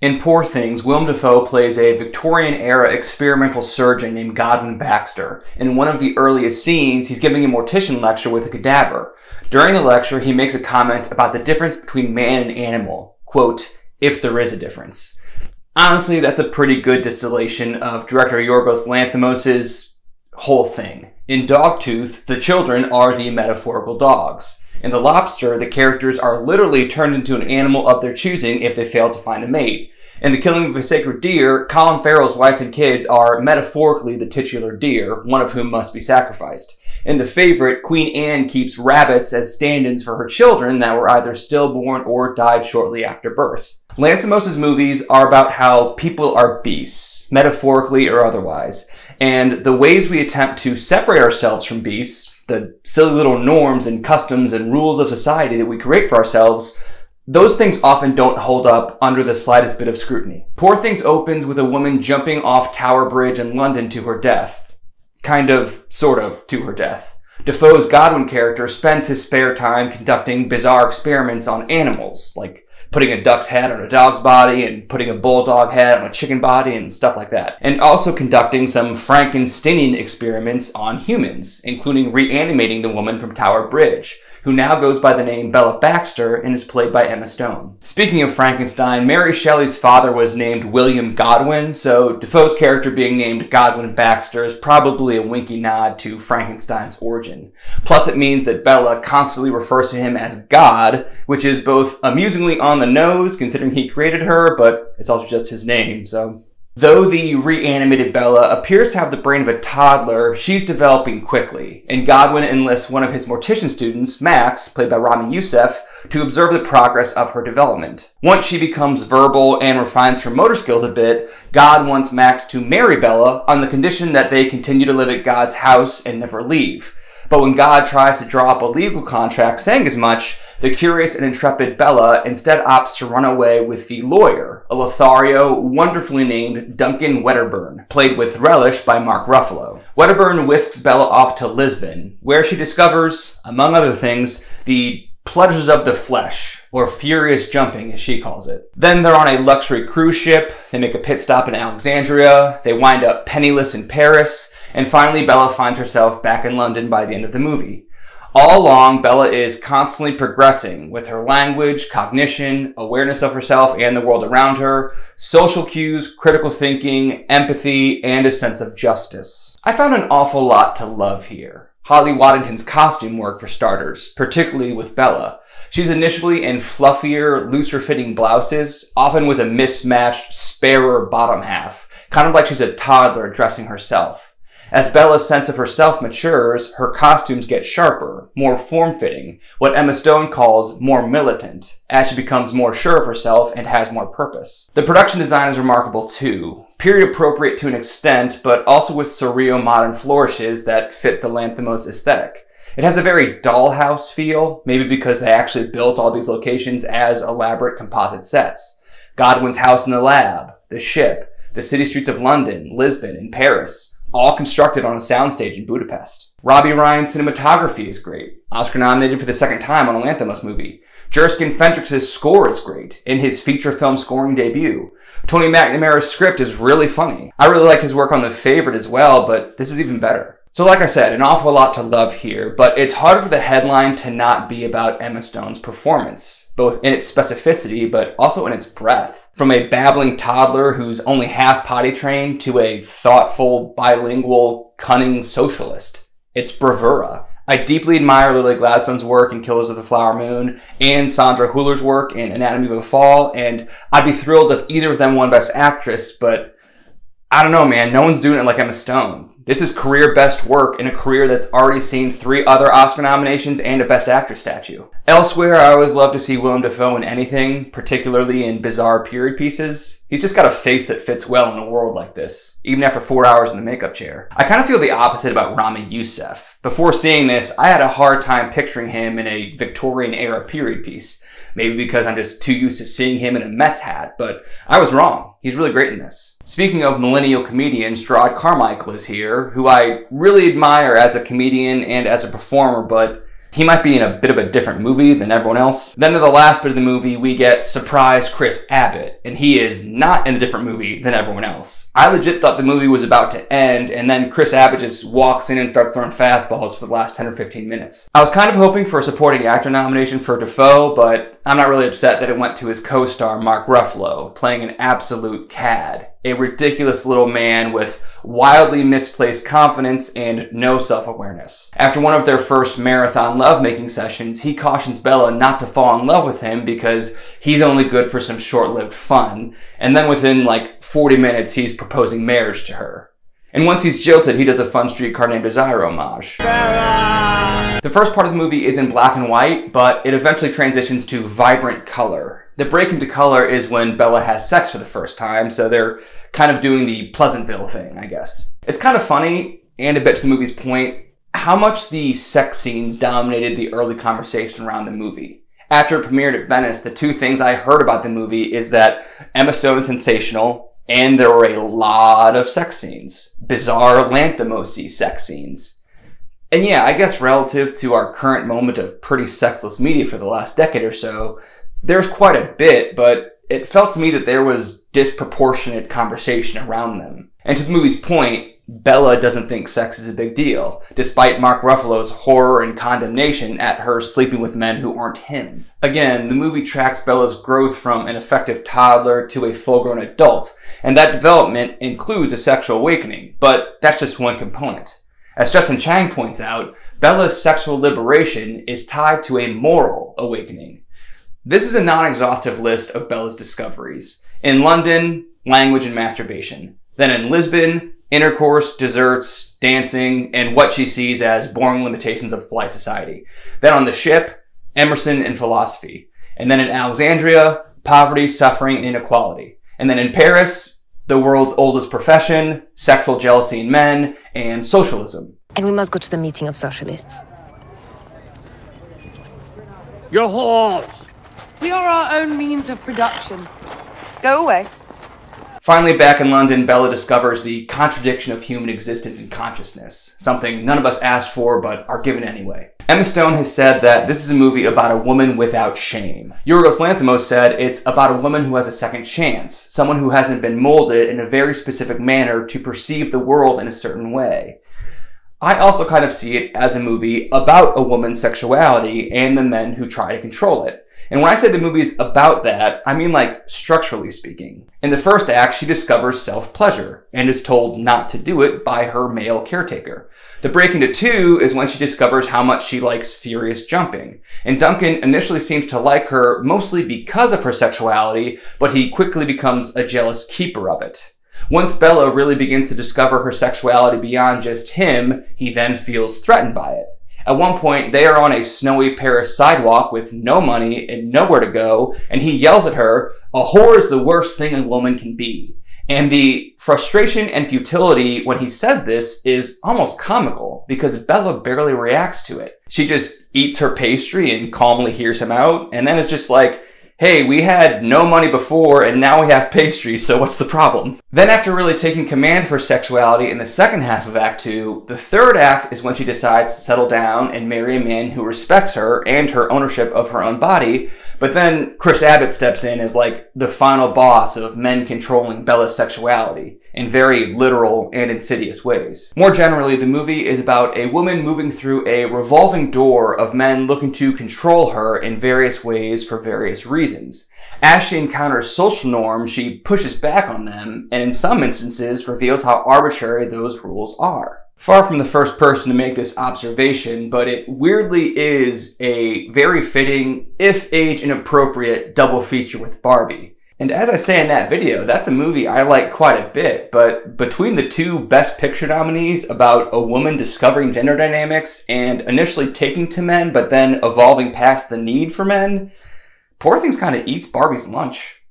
In Poor Things, Willem Dafoe plays a Victorian era experimental surgeon named Godwin Baxter. In one of the earliest scenes, he's giving a mortician lecture with a cadaver. During the lecture, he makes a comment about the difference between man and animal. Quote, if there is a difference. Honestly, that's a pretty good distillation of director Yorgos Lanthimos' whole thing. In Dogtooth, the children are the metaphorical dogs. In The Lobster, the characters are literally turned into an animal of their choosing if they fail to find a mate. In The Killing of a Sacred Deer, Colin Farrell's wife and kids are metaphorically the titular deer, one of whom must be sacrificed. In The Favorite, Queen Anne keeps rabbits as stand-ins for her children that were either stillborn or died shortly after birth. Lanthimos' movies are about how people are beasts, metaphorically or otherwise, and the ways we attempt to separate ourselves from beasts the silly little norms and customs and rules of society that we create for ourselves, those things often don't hold up under the slightest bit of scrutiny. Poor Things opens with a woman jumping off Tower Bridge in London to her death. Kind of, sort of, to her death. Dafoe's Godwin character spends his spare time conducting bizarre experiments on animals, like putting a duck's head on a dog's body and putting a bulldog head on a chicken body and stuff like that. And also conducting some Frankensteinian experiments on humans, including reanimating the woman from Tower Bridge, who now goes by the name Bella Baxter and is played by Emma Stone. Speaking of Frankenstein, Mary Shelley's father was named William Godwin, so Dafoe's character being named Godwin Baxter is probably a winky nod to Frankenstein's origin. Plus, it means that Bella constantly refers to him as God, which is both amusingly on the nose, considering he created her, but it's also just his name, so Though the reanimated Bella appears to have the brain of a toddler, she's developing quickly, and Godwin enlists one of his mortician students, Max, played by Ramy Youssef, to observe the progress of her development. Once she becomes verbal and refines her motor skills a bit, God wants Max to marry Bella on the condition that they continue to live at God's house and never leave. But when God tries to draw up a legal contract saying as much, the curious and intrepid Bella instead opts to run away with the lawyer, a Lothario wonderfully named Duncan Wedderburn, played with relish by Mark Ruffalo. Wedderburn whisks Bella off to Lisbon, where she discovers, among other things, the pleasures of the flesh, or furious jumping as she calls it. Then they're on a luxury cruise ship, they make a pit stop in Alexandria, they wind up penniless in Paris, and finally, Bella finds herself back in London by the end of the movie. All along, Bella is constantly progressing with her language, cognition, awareness of herself and the world around her, social cues, critical thinking, empathy, and a sense of justice. I found an awful lot to love here. Holly Waddington's costume work for starters, particularly with Bella. She's initially in fluffier, looser fitting blouses, often with a mismatched, sparer bottom half, kind of like she's a toddler dressing herself. As Bella's sense of herself matures, her costumes get sharper, more form-fitting, what Emma Stone calls more militant, as she becomes more sure of herself and has more purpose. The production design is remarkable too, period appropriate to an extent, but also with surreal modern flourishes that fit the Lanthimos aesthetic. It has a very dollhouse feel, maybe because they actually built all these locations as elaborate composite sets. Godwin's house in the lab, the ship, the city streets of London, Lisbon, and Paris, all constructed on a soundstage in Budapest. Robbie Ryan's cinematography is great, Oscar nominated for the second time on a Lanthimos movie. Jerskin Fendrix's score is great, in his feature film scoring debut. Tony McNamara's script is really funny. I really liked his work on The Favorite as well, but this is even better. So like I said, an awful lot to love here, but it's hard for the headline to not be about Emma Stone's performance, both in its specificity, but also in its breadth. From a babbling toddler who's only half potty trained to a thoughtful, bilingual, cunning socialist. It's bravura. I deeply admire Lily Gladstone's work in Killers of the Flower Moon and Sandra Hüller's work in Anatomy of a Fall, and I'd be thrilled if either of them won Best Actress, but I don't know, man. No one's doing it like Emma Stone. This is career best work in a career that's already seen three other Oscar nominations and a Best Actress statue. Elsewhere, I always love to see Willem Dafoe in anything, particularly in bizarre period pieces. He's just got a face that fits well in a world like this, even after four hours in the makeup chair. I kind of feel the opposite about Ramy Youssef. Before seeing this, I had a hard time picturing him in a Victorian era period piece. Maybe because I'm just too used to seeing him in a Mets hat, but I was wrong. He's really great in this. Speaking of millennial comedians, Jerrod Carmichael is here, who I really admire as a comedian and as a performer, but He might be in a bit of a different movie than everyone else. Then to the last bit of the movie, we get surprise Chris Abbott, and he is not in a different movie than everyone else. I legit thought the movie was about to end, and then Chris Abbott just walks in and starts throwing fastballs for the last 10 or 15 minutes. I was kind of hoping for a supporting actor nomination for Dafoe, but I'm not really upset that it went to his co-star Mark Ruffalo, playing an absolute cad a ridiculous little man with wildly misplaced confidence and no self-awareness. After one of their first marathon lovemaking sessions, he cautions Bella not to fall in love with him because he's only good for some short-lived fun. And then within like 40 minutes, he's proposing marriage to her. And once he's jilted, he does a fun streetcar named Desire homage. The first part of the movie is in black and white, but it eventually transitions to vibrant color. The break into color is when Bella has sex for the first time, so they're kind of doing the Pleasantville thing, I guess. It's kind of funny, and a bit to the movie's point, how much the sex scenes dominated the early conversation around the movie. After it premiered at Venice, the two things I heard about the movie is that Emma Stone is sensational, and there were a lot of sex scenes. Bizarre Lanthimos sex scenes. And yeah, I guess relative to our current moment of pretty sexless media for the last decade or so, there's quite a bit, but it felt to me that there was disproportionate conversation around them. And to the movie's point, Bella doesn't think sex is a big deal, despite Mark Ruffalo's horror and condemnation at her sleeping with men who aren't him. Again, the movie tracks Bella's growth from an effective toddler to a full-grown adult, and that development includes a sexual awakening, but that's just one component. As Justin Chang points out, Bella's sexual liberation is tied to a moral awakening. This is a non-exhaustive list of Bella's discoveries. In London, language and masturbation. Then in Lisbon, intercourse, desserts, dancing, and what she sees as boring limitations of polite society. Then on the ship, Emerson and philosophy. And then in Alexandria, poverty, suffering, and inequality. And then in Paris, the world's oldest profession, sexual jealousy in men, and socialism. And we must go to the meeting of socialists. Your horse! We are our own means of production. Go away. Finally, back in London, Bella discovers the contradiction of human existence and consciousness, something none of us asked for but are given anyway. Emma Stone has said that this is a movie about a woman without shame. Yorgos Lanthimos said it's about a woman who has a second chance, someone who hasn't been molded in a very specific manner to perceive the world in a certain way. I also kind of see it as a movie about a woman's sexuality and the men who try to control it. And when I say the movie's about that, I mean like structurally speaking. In the first act, she discovers self-pleasure and is told not to do it by her male caretaker. The break into two is when she discovers how much she likes furious jumping. And Duncan initially seems to like her mostly because of her sexuality, but he quickly becomes a jealous keeper of it. Once Bella really begins to discover her sexuality beyond just him, he then feels threatened by it. At one point, they are on a snowy Paris sidewalk with no money and nowhere to go, and he yells at her, a whore is the worst thing a woman can be. And the frustration and futility when he says this is almost comical because Bella barely reacts to it. She just eats her pastry and calmly hears him out, and then it's just like, hey, we had no money before and now we have pastries, so what's the problem? Then after really taking command of her sexuality in the second half of Act 2, the third act is when she decides to settle down and marry a man who respects her and her ownership of her own body, but then Chris Abbott steps in as like the final boss of men controlling Bella's sexuality in very literal and insidious ways. More generally, the movie is about a woman moving through a revolving door of men looking to control her in various ways for various reasons. As she encounters social norms, she pushes back on them, and in some instances reveals how arbitrary those rules are. Far from the first person to make this observation, but it weirdly is a very fitting, if age inappropriate, double feature with Barbie. And as I say in that video, that's a movie I like quite a bit, but between the two Best Picture nominees about a woman discovering gender dynamics and initially taking to men, but then evolving past the need for men, Poor Things kind of eats Barbie's lunch.